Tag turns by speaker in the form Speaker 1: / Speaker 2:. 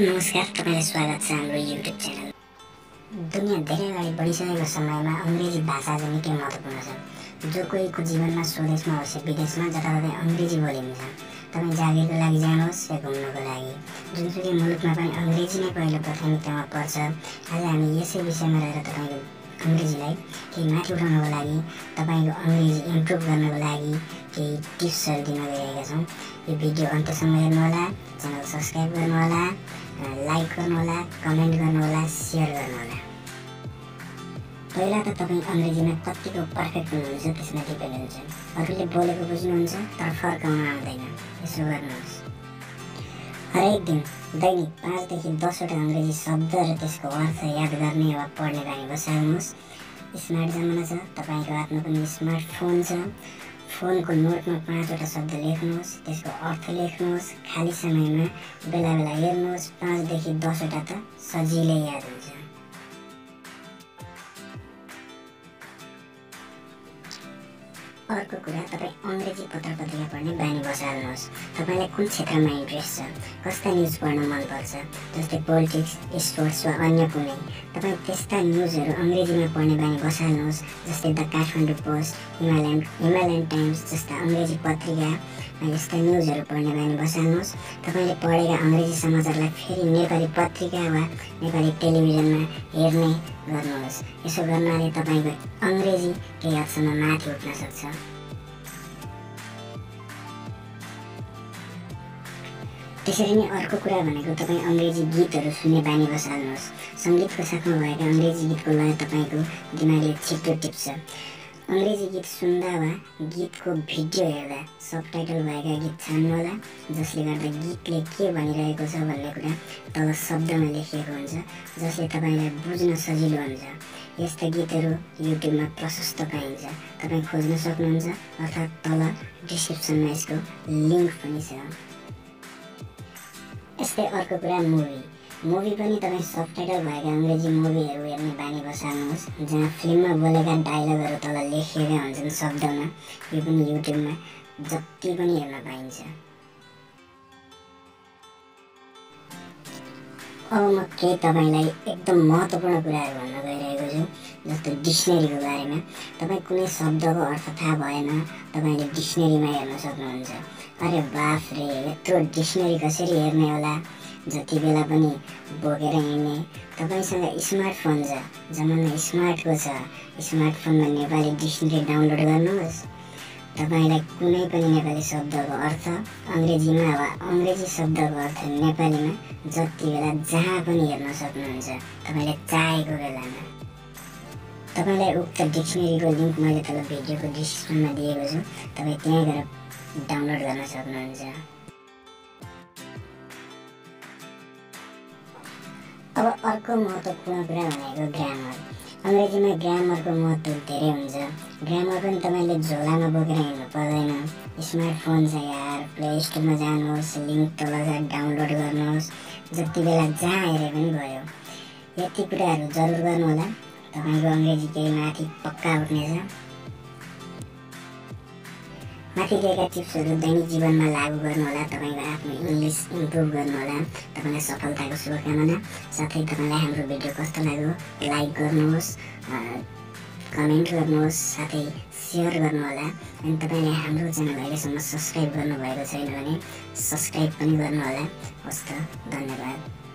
Speaker 1: नमस्कार तपाईँलाई स्वागत छ हाम्रो युट्युब च्यानल दुनियाँ धेरै अगाडि बढिसकेको समयमा अङ्ग्रेजी भाषा चाहिँ निकै महत्त्वपूर्ण छ। जो कोहीको जीवनमा स्वदेशमा होस् या विदेशमा जताततै अङ्ग्रेजी बोलिन्छ। तपाईँ जागिरको लागि जानुहोस् या घुम्नको लागि। जुनसुकै मुलुकमा पनि अङ्ग्रेजी नै पहिलो प्राथमिकतामा पर्छ। आज हामी यसै विषयमा रहेर तपाईँको अङ्ग्रेजीलाई केही माथि उठाउनको लागि तपाईँको अङ्ग्रेजी इम्प्रुभ गर्नको लागि केही टिप्सहरू दिन गइरहेका छौँ। यो भिडियो अन्त्यसम्म हेर्नुहोला च्यानल सब्सक्राइब गर्नुहोला। लाइक गर्नुहोला कमेन्ट गर्नुहोला सेयर गर्नुहोला। पहिला त तपाईँ अङ्ग्रेजीमा कतिको पर्फेक्ट हुनुहुन्छ त्यसमा डिपेन्ड हुन्छ। अरूले बोलेको बुझ्नुहुन्छ तर फर्काउन आउँदैन। यसो गर्नुहोस्। हरेक दिन दैनिक पाँचदेखि दसवटा अङ्ग्रेजी शब्द र त्यसको अर्थ याद गर्ने वा पढ्ने बानी बसाल्नुहोस्। स्मार्ट जमाना छ तपाईँको हातमा पनि स्मार्टफोन छ। फोनको नोटमा पाँचवटा शब्द लेख्नुहोस् त्यसको अर्थ लेख्नुहोस् खाली समयमा बेला बेला हेर्नुहोस् पाँचदेखि दसवटा त सजिलै याद अर्को कुरा तपाईँ अङ्ग्रेजी पत्र पत्रिका पढ्ने बानी बसाल्नुहोस्। तपाईँलाई कुन क्षेत्रमा इन्ट्रेस्ट छ? कस्ता न्युज पढ्न मनपर्छ? जस्तै पोलिटिक्स स्पोर्ट्स वा अन्य कुनै। तपाईँ त्यस्ता न्युजहरू अङ्ग्रेजीमा पढ्ने बानी बसाल्नुहोस् जस्तै the Kathmandu Post Himalayan Himalayan Times जस्ता अङ्ग्रेजी पत्रिका यस्ता न्युजहरू पढ्ने बानी बसाल्नुहोस्। तपाईँले पढेका अङ्ग्रेजी समाचारलाई फेरि नेपाली पत्रिका वा नेपाली टेलिभिजनमा हेर्ने गर्नुहोस् यसो गर्नाले तपाईँको अङ्ग्रेजी केही हदसम्म माथि उठ्न सक्छ। त्यसरी नै अर्को कुरा भनेको तपाईँ अङ्ग्रेजी गीतहरू सुन्ने बानी बसाल्नुहोस्। सङ्गीतको साथमा भएका अङ्ग्रेजी गीतको लय तपाईँको दिमागले छिटो टिप्छ। अङ्ग्रेजी गीत सुन्दा वा गीतको भिडियो हेर्दा सब टाइटल भएका गीत छान्नुहोला जसले गर्दा गीतले के भनिरहेको छ भन्ने कुरा तल शब्दमा लेखिएको हुन्छ जसले तपाईँलाई बुझ्न सजिलो हुन्छ यस्ता गीतहरू युट्युबमा प्रशस्त पाइन्छ तपाईँ खोज्न सक्नुहुन्छ अर्थात् तल डिस्क्रिप्सनमा यसको लिङ्क पनि छ यस्तै अर्को कुरा मुभी मुभी पनि तपाईँ सबटाइटल भएका अङ्ग्रेजी मुभीहरू हेर्ने बानी बसाल्नुहोस् जहाँ फिल्ममा बोलेका डायलगहरू तल लेखिएका हुन्छन् शब्दमा यो पनि युट्युबमा जति पनि हेर्न पाइन्छ। अब म केही तपाईँलाई एकदम महत्त्वपूर्ण कुराहरू भन्न गइरहेको छु जस्तो डिक्सनेरीको बारेमा। तपाईँ कुनै शब्दको अर्थ थाहा भएन तपाईँले डिक्सनेरीमा हेर्न सक्नुहुन्छ। अरे बाफ रे यत्रो डिक्सनेरी कसरी हेर्ने होला? जति बेला पनि बोकेर हिँड्ने तपाईँसँग स्मार्टफोन छ जमाना स्मार्टको छ स्मार्टफोनमा नेपाली डिक्सनेरी डाउनलोड गर्नुहोस्। तपाईँलाई कुनै पनि नेपाली शब्दको अर्थ अङ्ग्रेजीमा वा अङ्ग्रेजी शब्दको अर्थ नेपालीमा जति बेला जहाँ पनि हेर्न सक्नुहुन्छ तपाईँले चाहेको बेलामा। तपाईँलाई उक्त डिक्सनेरीको लिङ्क मैले तल भिडियोको डिस्क्रिप्सनमा दिएको छु तपाईँ त्यहीँ गएर डाउनलोड गर्न सक्नुहुन्छ। अब अर्को महत्त्वपूर्ण कुरा भनेको ग्रामर अङ्ग्रेजीमा ग्रामरको महत्त्व धेरै हुन्छ। ग्रामर पनि तपाईँले झोलामा बोकेर हिँड्नु पर्दैन। स्मार्टफोन छ यार। प्ले स्टोरमा जानुहोस् लिङ्क तल डाउनलोड गर्नुहोस्। जति बेला जहाँ हेरे पनि भयो। यति कुराहरू जरुर गर्नुहोला। तपाईँको अङ्ग्रेजी केही माथि पक्का उठ्नेछ। माथि दिएका टिप्सहरू दैनिक जीवनमा लागू गर्नुहोला तपाईँको आफ्नो इङ्ग्लिस इम्प्रुभ गर्नुहोला तपाईँलाई सफलताको शुभकामना साथै तपाईँलाई हाम्रो भिडियो कस्तो लाग्यो लाइक गर्नुहोस् कमेन्ट गर्नुहोस् साथै सेयर गर्नुहोला अनि तपाईँले हाम्रो च्यानल अहिलेसम्म सब्सक्राइब गर्नुभएको छैन भने सब्सक्राइब पनि गर्नुहोला हस् त धन्यवाद